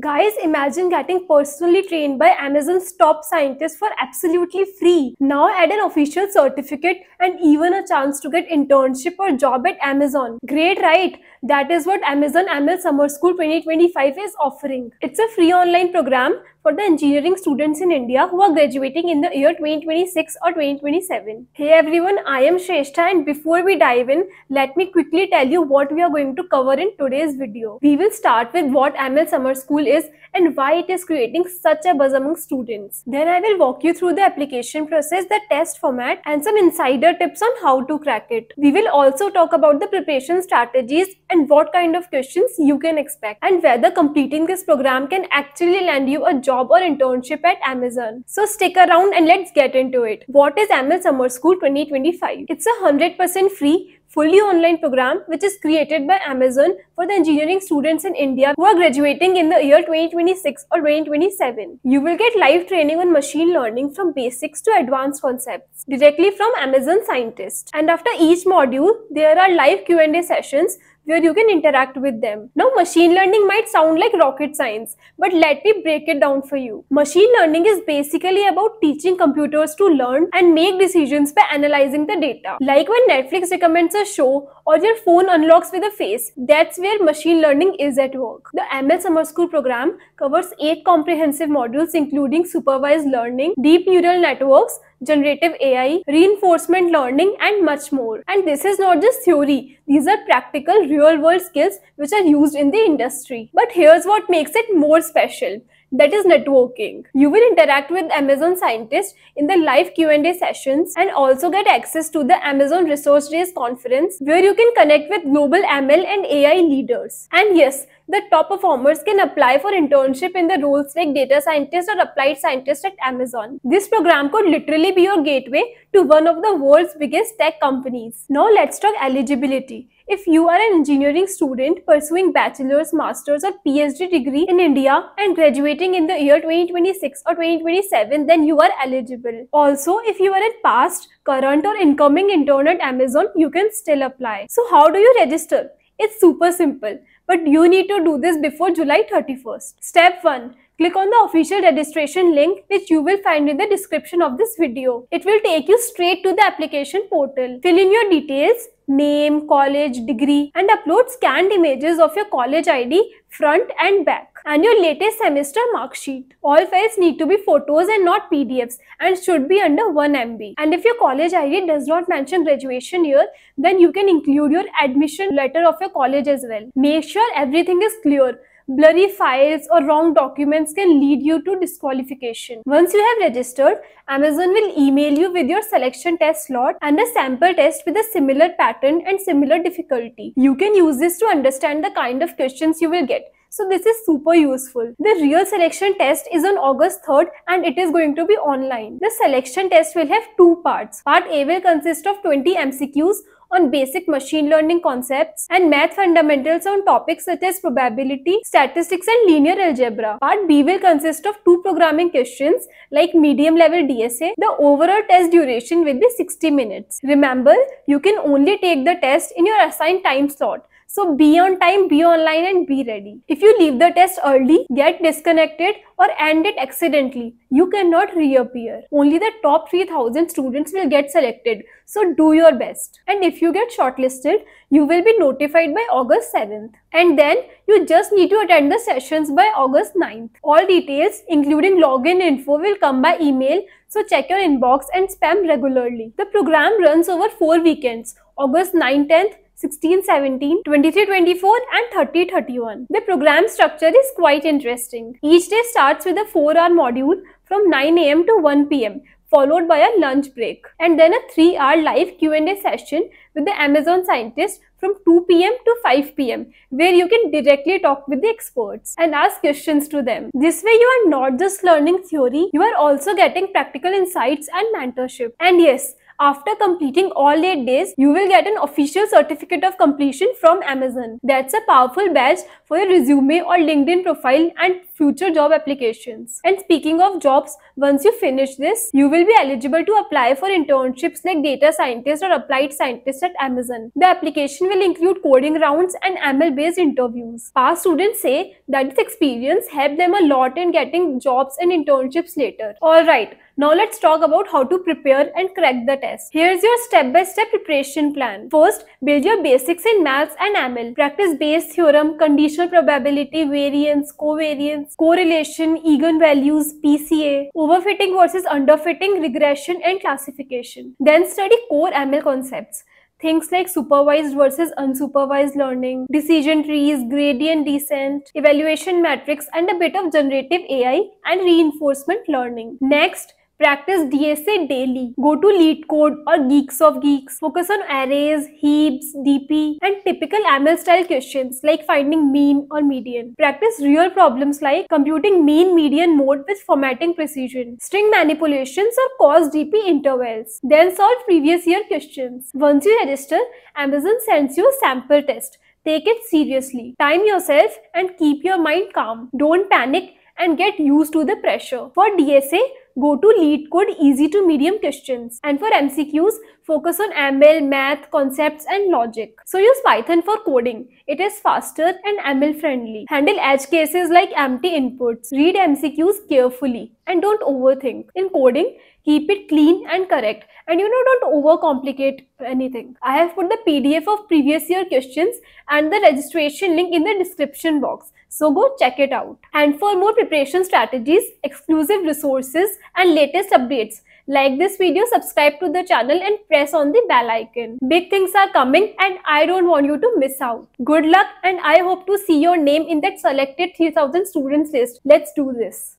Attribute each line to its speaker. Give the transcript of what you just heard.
Speaker 1: Guys, imagine getting personally trained by Amazon's top scientists for absolutely free. Now add an official certificate and even a chance to get internship or job at Amazon. Great, right? That is what Amazon ML Summer School 2025 is offering. It's a free online program for the engineering students in India who are graduating in the year 2026 or 2027. Hey everyone, I am Shrestha and before we dive in, let me quickly tell you what we are going to cover in today's video. We will start with what ML Summer School is and why it is creating such a buzz among students. Then I will walk you through the application process, the test format and some insider tips on how to crack it. We will also talk about the preparation strategies and what kind of questions you can expect and whether completing this program can actually land you a job or internship at Amazon. So stick around and let's get into it. What is ML Summer School 2025? It's a 100% free fully online program which is created by Amazon for the engineering students in India who are graduating in the year 2026 or 2027. You will get live training on machine learning from basics to advanced concepts directly from Amazon scientists. And after each module, there are live Q&A sessions where you can interact with them. Now, machine learning might sound like rocket science, but let me break it down for you. Machine learning is basically about teaching computers to learn and make decisions by analyzing the data. Like when Netflix recommends a show or your phone unlocks with a face, that's where machine learning is at work. The ML Summer School program covers 8 comprehensive modules including supervised learning, deep neural networks, generative AI, reinforcement learning and much more. And this is not just theory, these are practical real world skills which are used in the industry. But here's what makes it more special that is networking. You will interact with Amazon scientists in the live Q&A sessions and also get access to the Amazon Research Days conference where you can connect with global ML and AI leaders. And yes, the top performers can apply for internship in the roles like data scientist or applied scientist at Amazon. This program could literally be your gateway to one of the world's biggest tech companies. Now let's talk eligibility. If you are an engineering student pursuing bachelor's, master's or PhD degree in India and graduating in the year 2026 or 2027, then you are eligible. Also, if you are a past, current or incoming intern at Amazon, you can still apply. So how do you register? It's super simple, but you need to do this before July 31st. Step 1. Click on the official registration link which you will find in the description of this video. It will take you straight to the application portal. Fill in your details, name, college, degree and upload scanned images of your college ID front and back and your latest semester mark sheet. All files need to be photos and not PDFs and should be under 1 MB. And if your college ID does not mention graduation year, then you can include your admission letter of your college as well. Make sure everything is clear blurry files or wrong documents can lead you to disqualification. Once you have registered, Amazon will email you with your selection test slot and a sample test with a similar pattern and similar difficulty. You can use this to understand the kind of questions you will get. So this is super useful. The real selection test is on August 3rd and it is going to be online. The selection test will have two parts. Part A will consist of 20 MCQs on basic machine learning concepts and math fundamentals on topics such as probability, statistics and linear algebra. Part B will consist of two programming questions like medium level DSA. The overall test duration will be 60 minutes. Remember, you can only take the test in your assigned time slot. So be on time, be online and be ready. If you leave the test early, get disconnected or end it accidentally, you cannot reappear. Only the top 3000 students will get selected. So do your best. And if you get shortlisted, you will be notified by August 7th. And then you just need to attend the sessions by August 9th. All details including login info will come by email so check your inbox and spam regularly. The program runs over 4 weekends, August 9 10th, 16, 17, 23, 24 and 30, 31. The program structure is quite interesting. Each day starts with a 4-hour module from 9 am to 1 pm followed by a lunch break and then a 3-hour live Q&A session with the Amazon scientist from 2 pm to 5 pm where you can directly talk with the experts and ask questions to them. This way you are not just learning theory, you are also getting practical insights and mentorship. And yes, after completing all 8 days, you will get an official certificate of completion from Amazon. That's a powerful badge for your resume or LinkedIn profile and future job applications. And speaking of jobs, once you finish this, you will be eligible to apply for internships like data scientist or applied scientist at Amazon. The application will include coding rounds and ML based interviews. Past students say that this experience helped them a lot in getting jobs and internships later. Alright, now let's talk about how to prepare and crack the test. Here's your step-by-step -step preparation plan. First, build your basics in maths and ML. Practice Bayes theorem, conditional probability, variance, covariance, correlation, eigenvalues, PCA, overfitting versus underfitting, regression and classification. Then study core ML concepts. Things like supervised versus unsupervised learning, decision trees, gradient descent, evaluation metrics, and a bit of generative AI and reinforcement learning. Next, Practice DSA daily. Go to LeetCode or GeeksforGeeks. Focus on arrays, heaps, DP, and typical ML style questions like finding mean or median. Practice real problems like computing mean median mode with formatting precision, string manipulations or cos DP intervals. Then solve previous year questions. Once you register, Amazon sends you a sample test. Take it seriously. Time yourself and keep your mind calm. Don't panic and get used to the pressure. For DSA, go to LeetCode easy to medium questions. And for MCQs, focus on ML, math, concepts and logic. So use Python for coding. It is faster and ML friendly. Handle edge cases like empty inputs. Read MCQs carefully and don't overthink. In coding, keep it clean and correct and you know don't overcomplicate anything. I have put the PDF of previous year questions and the registration link in the description box. So go check it out. And for more preparation strategies, exclusive resources and latest updates, like this video, subscribe to the channel and press on the bell icon. Big things are coming and I don't want you to miss out. Good luck and I hope to see your name in that selected 3000 students list. Let's do this.